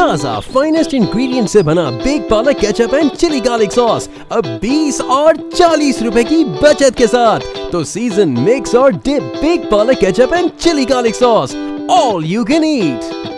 ताज़ा finest ingredient से बना बिग पालक ketchup and chilli garlic sauce अब 20 और 40 रुपए की बचत के साथ। तो सीज़न मिक्स और dip big palak ketchup and chilli garlic sauce all you can eat